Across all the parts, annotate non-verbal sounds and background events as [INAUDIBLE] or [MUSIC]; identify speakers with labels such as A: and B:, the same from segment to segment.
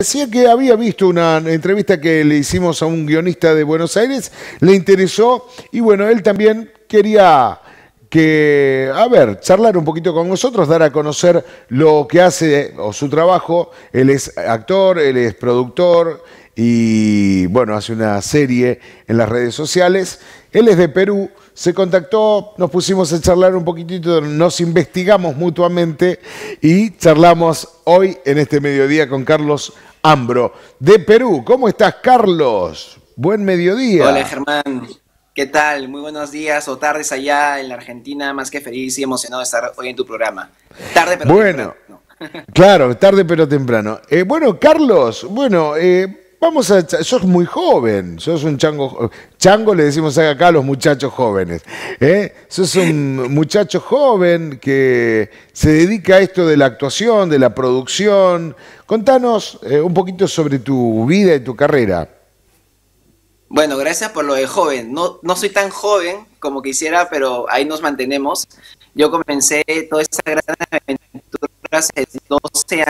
A: decía que había visto una entrevista que le hicimos a un guionista de Buenos Aires, le interesó y bueno, él también quería que, a ver, charlar un poquito con nosotros, dar a conocer lo que hace o su trabajo. Él es actor, él es productor y bueno, hace una serie en las redes sociales. Él es de Perú, se contactó, nos pusimos a charlar un poquitito, nos investigamos mutuamente y charlamos hoy en este mediodía con Carlos Ambro, de Perú. ¿Cómo estás, Carlos? Buen mediodía.
B: Hola, Germán. ¿Qué tal? Muy buenos días o tardes allá en la Argentina. Más que feliz y emocionado de estar hoy en tu programa. Tarde, pero
A: bueno, temprano. [LAUGHS] claro, tarde, pero temprano. Eh, bueno, Carlos, bueno, eh, vamos a. Sos muy joven, sos un chango. Chango le decimos acá a los muchachos jóvenes. ¿eh? Sos un muchacho joven que se dedica a esto de la actuación, de la producción. Contanos eh, un poquito sobre tu vida y tu carrera.
B: Bueno, gracias por lo de joven. No, no soy tan joven como quisiera, pero ahí nos mantenemos. Yo comencé toda esta gran aventura hace 12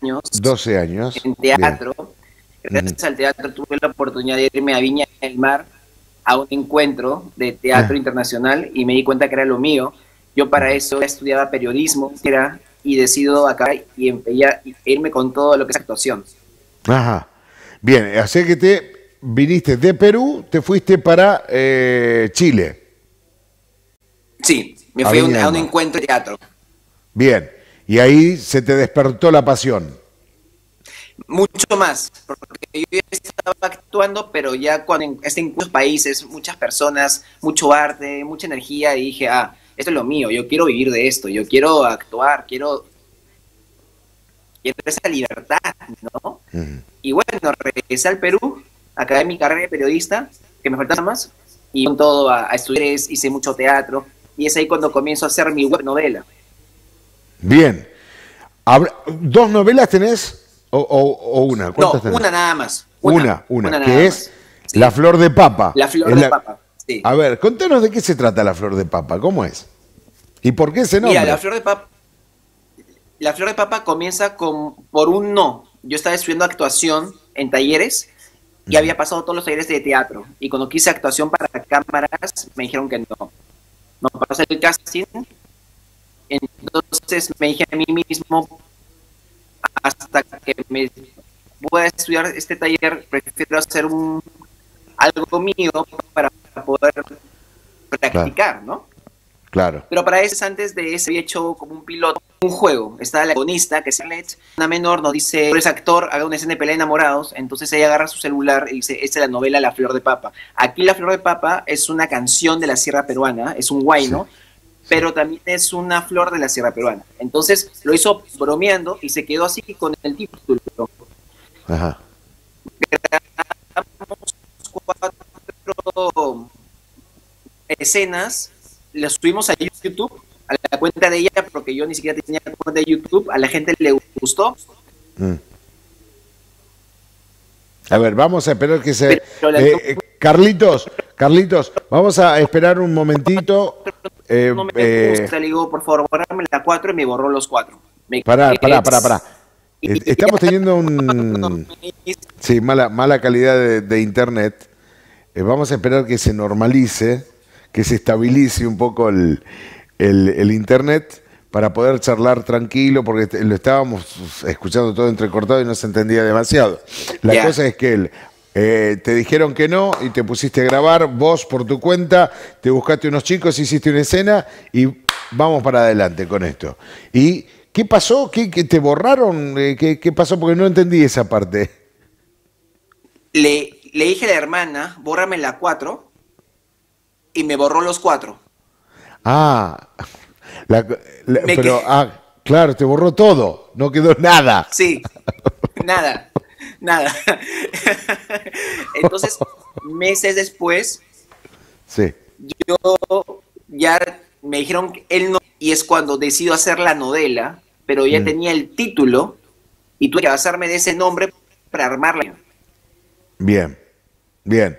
B: años.
A: 12 años.
B: En teatro. Gracias al teatro tuve la oportunidad de irme a Viña del Mar a un encuentro de teatro ah. internacional y me di cuenta que era lo mío. Yo para eso estudiaba periodismo era, y decido acá y empezar irme con todo lo que es actuación.
A: Ajá. Bien, así que te viniste de Perú, te fuiste para eh, Chile.
B: Sí, me fui a un, encuentro de teatro.
A: Bien, y ahí se te despertó la pasión.
B: Mucho más, porque yo estaba actuando, pero ya cuando en, muchos países, muchas personas, mucho arte, mucha energía, y dije, ah, esto es lo mío, yo quiero vivir de esto, yo quiero actuar, quiero, quiero esa libertad, ¿no? Y bueno, regresé al Perú, acabé mi carrera de periodista, que me faltaba más, y con todo a, estudiar, hice mucho teatro, y es ahí cuando comienzo a hacer mi web novela.
A: Bien. ¿Dos novelas tenés? O, una?
B: No, una nada más.
A: Una, una, que es La Flor de Papa.
B: La Flor de Papa, sí.
A: A ver, contanos de qué se trata La Flor de Papa, ¿cómo es? ¿Y por qué se nombra?
B: Mira, La Flor de Papa... La Flor de Papa comienza con, por un no. Yo estaba estudiando actuación en talleres y había pasado todos los talleres de teatro. Y cuando quise actuación para cámaras, me dijeron que no. No pasé el casting. Entonces me dije a mí mismo, hasta que me pueda estudiar este taller, prefiero hacer un algo mío para poder practicar, ¿no?
A: Claro.
B: Pero para eso, antes de eso, había hecho como un piloto, un juego. Está la agonista, que es Let's, una menor, nos dice, ese actor, haga una escena de pelea enamorados. Entonces ella agarra su celular y dice, esta es la novela La Flor de Papa. Aquí La Flor de Papa es una canción de la Sierra Peruana, es un guay, ¿no? Pero también es una flor de la Sierra Peruana. Entonces lo hizo bromeando y se quedó así con el título. Ajá. Grabamos cuatro escenas, las subimos a YouTube, a la cuenta de ella, porque yo ni siquiera tenía cuenta de YouTube, a la gente le gustó. Mm.
A: A ver, vamos a esperar que se... Eh, eh, Carlitos, Carlitos, vamos a esperar un momentito.
B: Eh, no me eh, gusta, le digo, por favor, borrame la 4 y me borró los 4.
A: Pará, pará, pará, pará. Estamos teniendo un... Sí, mala, mala calidad de, internet. Eh, vamos a esperar que se normalice, que se estabilice un poco el, el, internet para poder charlar tranquilo, porque lo estábamos escuchando todo entrecortado y no se entendía demasiado. La cosa es que él eh, te dijeron que no y te pusiste a grabar vos por tu cuenta, te buscaste unos chicos, hiciste una escena y vamos para adelante con esto. ¿Y qué pasó? ¿Qué, te borraron? Eh, ¿Qué, pasó? Porque no entendí esa parte.
B: Le, le dije a la hermana, bórrame la 4 y me borró los 4.
A: Ah, pero, ah, claro, te borró todo, no quedó nada.
B: Sí, [LAUGHS] nada nada. [LAUGHS] Entonces, meses después,
A: sí.
B: yo ya me dijeron que él no, y es cuando decido hacer la novela, pero ya mm. tenía el título y tuve que basarme de ese nombre para armarla.
A: Bien, bien.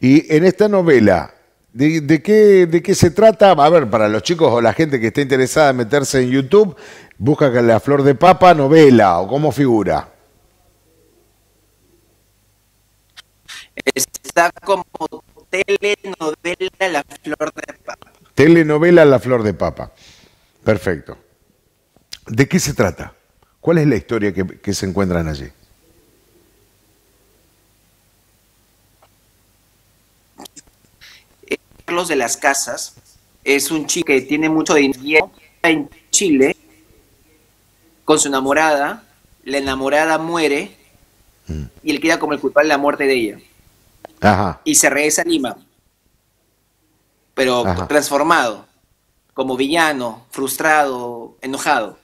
A: Y en esta novela, ¿de, qué, ¿de qué se trata? A ver, para los chicos o la gente que esté interesada en meterse en YouTube, busca que la flor de papa novela o cómo figura.
B: Está como telenovela La Flor de Papa.
A: Telenovela La Flor de Papa. Perfecto. ¿De qué se trata? ¿Cuál es la historia que, se encuentran allí?
B: Carlos de las Casas es un chico que tiene mucho dinero en Chile con su enamorada. La enamorada muere mm. y él queda como el culpable de la muerte de ella. Y se regresa a Lima, pero transformado, como villano, frustrado, enojado.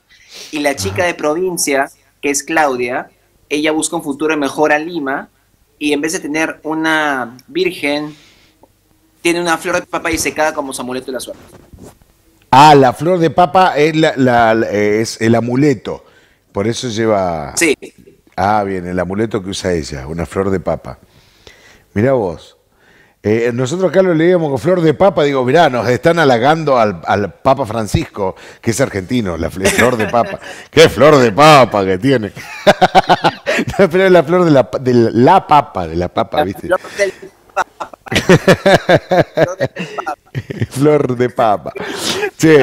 B: Y la chica de provincia, que es Claudia, ella busca un futuro mejor a Lima y en vez de tener una virgen, tiene una flor de papa y se queda como su amuleto de la suerte.
A: Ah, la flor de papa es, es el amuleto. Por eso lleva.
B: Sí.
A: Ah, bien, el amuleto que usa ella, una flor de papa. Mirá vos. Eh, nosotros acá lo leíamos con flor de papa, digo, mirá, nos están halagando al, Papa Francisco, que es argentino, la flor de papa. [LAUGHS] ¡Qué flor de papa que tiene! [LAUGHS] pero es la flor de la, de la papa, de la papa, ¿viste? Flor del [LAUGHS] papa. flor de papa. Sí.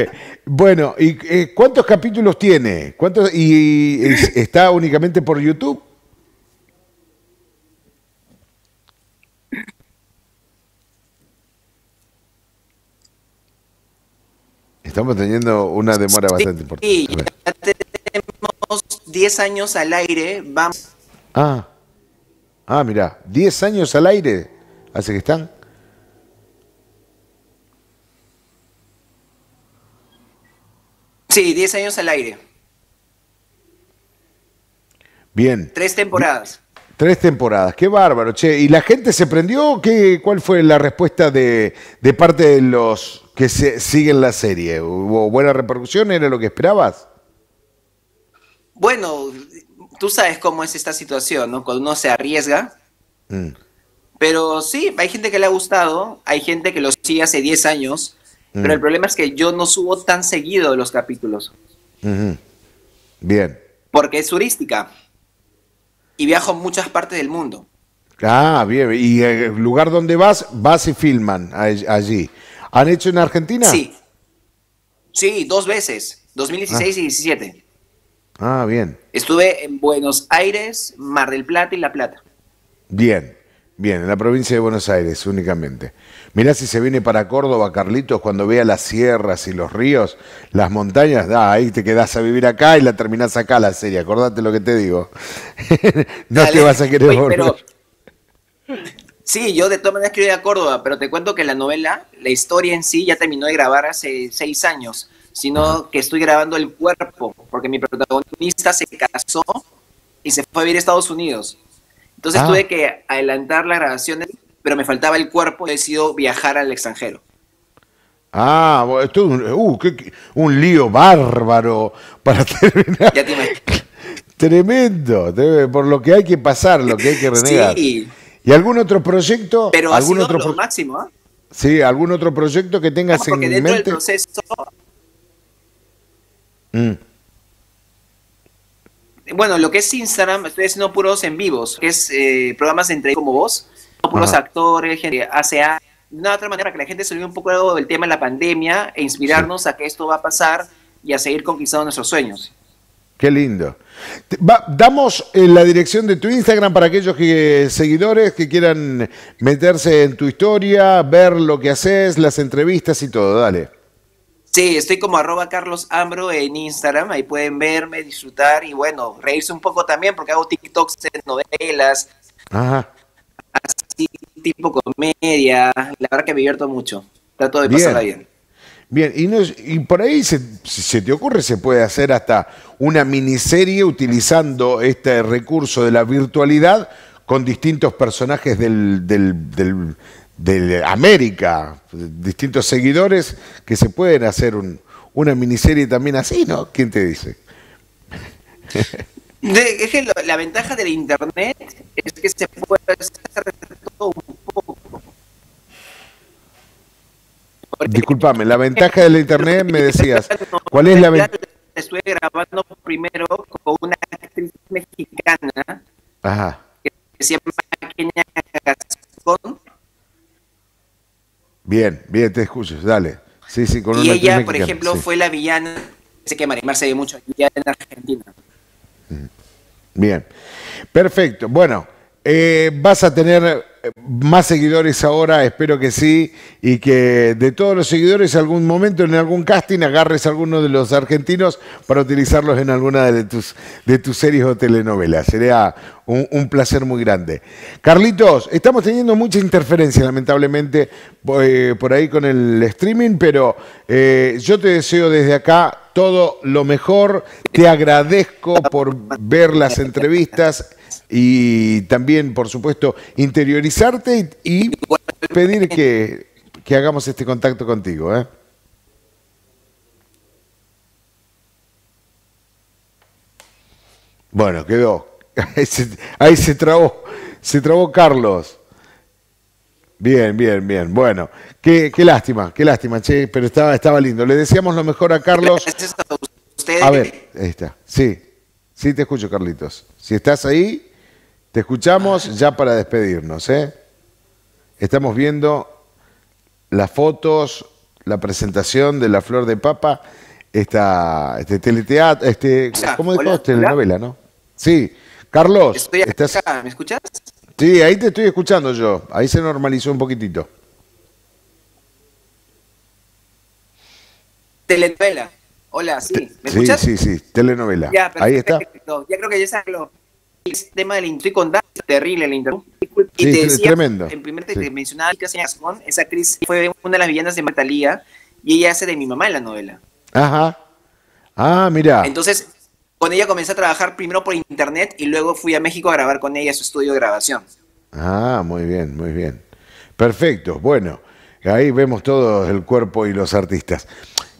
A: Bueno, ¿y eh, cuántos capítulos tiene? ¿Cuántos, ¿Y está únicamente por YouTube? Estamos teniendo una demora bastante importante. Ya
B: tenemos 10 años al aire, vamos.
A: Ah, ah, mira, 10 años al aire, hace que están.
B: Sí, 10 años al aire.
A: Bien.
B: Tres temporadas.
A: Tres temporadas, qué bárbaro, che. ¿Y la gente se prendió? ¿Qué, ¿Cuál fue la respuesta de, de parte de los que se, siguen la serie? ¿Hubo buena repercusión? ¿Era lo que esperabas?
B: Bueno, tú sabes cómo es esta situación, ¿no? Cuando uno se arriesga. Mm. Pero sí, hay gente que le ha gustado, hay gente que lo sigue hace 10 años, pero mm. el problema es que yo no subo tan seguido los capítulos.
A: Bien.
B: Porque es turística y viajo a muchas partes del mundo.
A: Ah, bien. ¿Y el lugar donde vas, vas y filman allí? ¿Han hecho en Argentina?
B: Sí. Sí, dos veces, 2016 y 2017.
A: Ah. ah, bien.
B: Estuve en Buenos Aires, Mar del Plata y La Plata.
A: Bien, bien, en la provincia de Buenos Aires únicamente. Mirá si se viene para Córdoba, Carlitos, cuando vea las sierras y los ríos, las montañas, da, ahí te quedás a vivir acá y la terminás acá la serie. Acordate lo que te digo. [LAUGHS] no te vas a querer volver.
B: Sí, yo de todas maneras quiero ir a Córdoba, pero te cuento que la novela, la historia en sí ya terminó de grabar hace seis años, sino que estoy grabando el cuerpo, porque mi protagonista se casó y se fue a vivir a Estados Unidos. Entonces ah. tuve que adelantar la grabación, pero me faltaba el cuerpo y he decidido viajar al extranjero.
A: Ah, esto es un, uh, un lío bárbaro para [LAUGHS] terminar. Ya te Tremendo, por lo que hay que pasar, lo que hay que [LAUGHS] renegar. Sí. ¿Y algún otro proyecto?
B: Pero
A: algún
B: otro lo máximo, ¿ah?
A: Sí, algún otro proyecto que tengas en dentro mente. Del proceso.
B: Bueno, lo que es Instagram, estoy haciendo puros en vivos, que es eh, programas entre como vos, puros actores, gente hace una otra manera que la gente se olvide un poco del tema de la pandemia e inspirarnos a que esto va a pasar y a seguir conquistando nuestros sueños.
A: Qué lindo. damos eh, la dirección de tu Instagram para aquellos que, seguidores que quieran meterse en tu historia, ver lo que haces, las entrevistas y todo. Dale.
B: Sí, estoy como arroba Carlos Ambro en Instagram. Ahí pueden verme, disfrutar y bueno, reírse un poco también porque hago TikToks de novelas. Ajá. Así tipo comedia. La verdad que me divierto mucho. Trato de pasarla bien.
A: Bien, y, y por ahí, si se te ocurre, se puede hacer hasta una miniserie utilizando este recurso de la virtualidad con distintos personajes del, del, América, distintos seguidores, que se pueden hacer una miniserie también así, ¿no? ¿Quién te dice? [LAUGHS]
B: es que la ventaja del Internet es que se puede hacer todo un poco
A: Disculpame, la ventaja del internet me decías. ¿Cuál es la ventaja?
B: Estuve grabando primero con una actriz mexicana
A: Ajá.
B: que se llama Kenia
A: Bien, bien, te escucho, dale. Sí, sí,
B: con y ella, por ejemplo, fue la villana, sé que Marimar se ve mucho aquí en Argentina.
A: Bien, perfecto. Bueno, eh, vas a tener más seguidores ahora, espero que sí, y que de todos los seguidores algún momento en algún casting agarres a alguno de los argentinos para utilizarlos en alguna de tus, de tus series o telenovelas. Sería un, placer muy grande. Carlitos, estamos teniendo mucha interferencia lamentablemente eh, por ahí con el streaming, pero eh, yo te deseo desde acá todo lo mejor, te agradezco por ver las entrevistas y también, por supuesto, interiorizarte y, pedir que, hagamos este contacto contigo. ¿eh? Bueno, quedó. [LAUGHS] Ahí se, trabó, se trabó Carlos. Bien, bien, bien. Bueno, qué, lástima, qué lástima, che, pero estaba, estaba lindo. Le decíamos lo mejor a Carlos. A ver, ahí está. Sí, sí te escucho, Carlitos. Si estás ahí, te escuchamos ya para despedirnos, ¿eh? Estamos viendo las fotos, la presentación de La Flor de Papa, esta, este teleteatro, este, ¿cómo dijo? Telenovela, ¿no? Sí. Carlos,
B: estoy acá, ¿me escuchas?
A: Sí, ahí te estoy escuchando yo. Ahí se normalizó un poquitito.
B: Telenovela. Hola, sí. ¿Me escuchas?
A: Sí, sí, sí, telenovela. ahí está.
B: Ya creo que ya salió el tema del estoy con terrible el internet.
A: Y te decía, tremendo.
B: En primer te, mencionaba que esa actriz fue una de las villanas de Matalía y ella hace de mi mamá en la novela.
A: Ajá. Ah, mira.
B: Entonces, con ella comencé a trabajar primero por internet y luego fui a México a grabar con ella su estudio de grabación.
A: Ah, muy bien, muy bien. Perfecto. Bueno, ahí vemos todo el cuerpo y los artistas.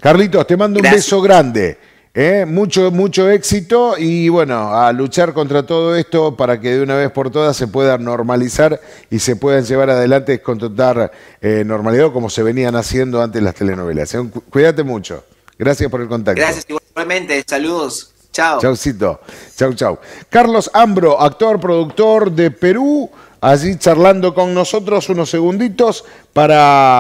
A: Carlitos, te mando un beso grande. ¿Eh? Mucho, mucho éxito y bueno, a luchar contra todo esto para que de una vez por todas se pueda normalizar y se puedan llevar adelante con total eh, normalidad como se venían haciendo antes las telenovelas. ¿eh? Cuídate mucho. Gracias por el contacto.
B: Gracias igualmente. Saludos. Chao.
A: Chaucito. Chau, chau. Carlos Ambro, actor, productor de Perú, allí charlando con nosotros unos segunditos para...